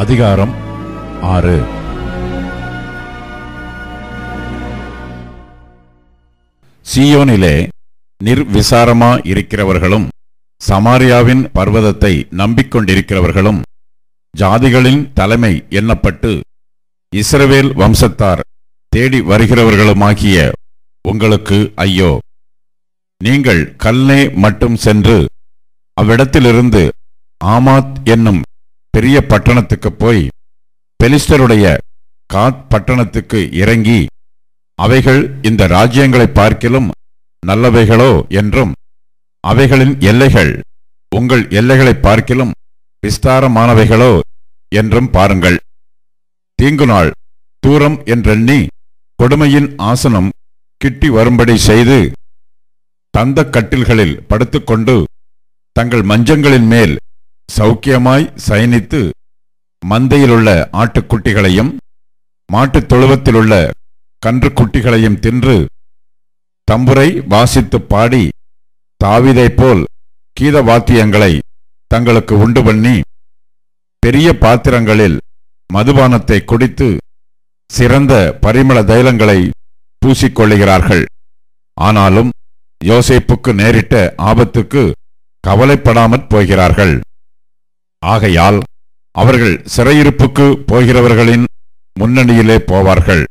அதிகாரம் ஆறு. சீயோனிலே நிர்விசாரமா இருக்கிறவர்களும் சமாரியாவின் பர்வதத்தை நம்பிக்கொண்டிருக்கிறவர்களும் ஜாதிகளின் தலைமை எண்ணப்பட்டு இஸ்ரவேல் வம்சத்தார் தேடி வருகிறவர்களுமாகிய உங்களுக்கு ஐயோ. நீங்கள் கல்னே மட்டும் சென்று அவ்விடத்திலிருந்து ஆமாத் என்னும் பெரிய பட்டணத்துக்குப் போய் பெலிஸ்டருடைய காத் பட்டணத்துக்கு இறங்கி அவைகள் இந்த ராஜ்யங்களை பார்க்கிலும் நல்லவைகளோ என்றும் அவைகளின் எல்லைகள் உங்கள் எல்லைகளை பார்க்கிலும் விஸ்தாரமானவைகளோ என்றும் பாருங்கள். தீங்கு நாள் தூரம் என்றெண்ணி கொடுமையின் ஆசனம் கிட்டி வரும்படி செய்து தந்த கட்டில்களில் படுத்துக்கொண்டு தங்கள் மஞ்சங்களின் மேல் சௌக்கியமாய் சயனித்து மந்தையிலுள்ள ஆட்டுக்குட்டிகளையும் மாட்டுத் தொழுவத்திலுள்ள கன்றுக்குட்டிகளையும் தின்று தம்புரை வாசித்துப் பாடி தாவிதைப் போல் கீத வாத்தியங்களை தங்களுக்கு உண்டு பண்ணி பெரிய பாத்திரங்களில் மதுபானத்தை குடித்து சிறந்த பரிமள தைலங்களை பூசிக்கொள்ளுகிறார்கள். ஆனாலும் யோசைப்புக்கு நேரிட்ட ஆபத்துக்கு கவலைப்படாமற் போகிறார்கள். ஆகையால் அவர்கள் சிறையிருப்புக்கு போகிறவர்களின் முன்னணியிலே போவார்கள்.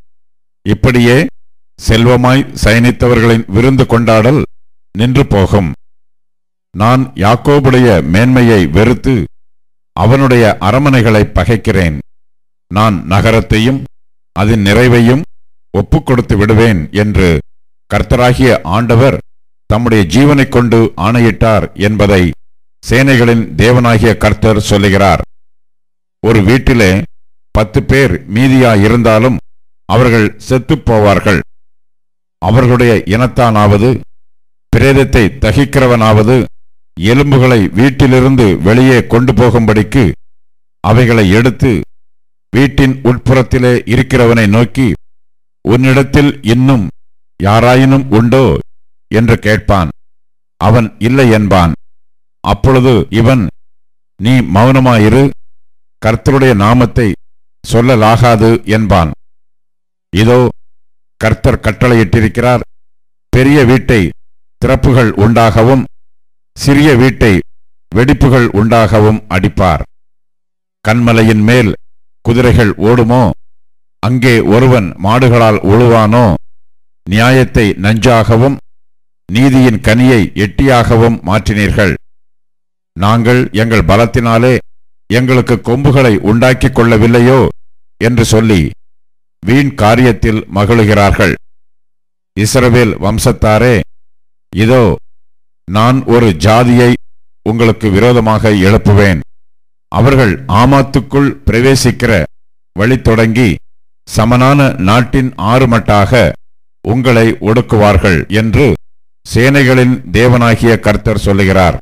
இப்படியே செல்வமாய் சயனித்தவர்களின் விருந்து கொண்டாடல் நின்று போகும். நான் யாக்கோபுடைய மேன்மையை வெறுத்து அவனுடைய அரமனைகளை பகைக்கிறேன். நான் நகரத்தையும் அதன் நிறைவையும் ஒப்புக் கொடுத்து விடுவேன் என்று கர்த்தராகிய ஆண்டவர் தம்முடைய ஜீவனைக் கொண்டு ஆணையிட்டார் என்பதை சேனைகளின் தேவனாகிய கர்த்தர் சொல்லுகிறார். ஒரு வீட்டிலே பத்து பேர் மீதியா இருந்தாலும் அவர்கள் செத்துப்போவார்கள். அவர்களுடைய இனத்தானாவது பிரேதத்தை தகிக்கிறவனாவது எலும்புகளை வீட்டிலிருந்து வெளியே கொண்டு போகும்படிக்கு அவைகளை எடுத்து வீட்டின் உட்புறத்திலே இருக்கிறவனை நோக்கி உன்னிடத்தில் இன்னும் யாராயினும் உண்டோ? என்று கேட்பான். அவன் இல்லை என்பான். அப்பொழுது இவன் நீ மௌனமாயிரு கர்த்தருடைய நாமத்தை சொல்லலாகாது என்பான். இதோ கர்த்தர் கட்டளையிட்டிருக்கிறார். பெரிய வீட்டை திறப்புகள் உண்டாகவும் சிறிய வீட்டை வெடிப்புகள் உண்டாகவும் அடிப்பார். கண்மலையின் மேல் குதிரைகள் ஓடுமோ? அங்கே ஒருவன் மாடுகளால் உழுவானோ? நியாயத்தை நஞ்சாகவும் நீதியின் கனியை எட்டியாகவும் மாற்றினீர்கள். நாங்கள் எங்கள் பலத்தினாலே எங்களுக்கு கொம்புகளை உண்டாக்கிக் கொள்ளவில்லையோ என்று சொல்லி வீண் காரியத்தில் மகிழுகிறார்கள். இஸ்ரவேல் வம்சத்தாரே இதோ நான் ஒரு ஜாதியை உங்களுக்கு விரோதமாக எழுப்புவேன். அவர்கள் ஆமாத்துக்குள் பிரவேசிக்கிற வழி தொடங்கி சமனான நாட்டின் ஆறுமட்டாக உங்களை ஒடுக்குவார்கள் என்று சேனைகளின் தேவனாகிய கர்த்தர் சொல்லுகிறார்.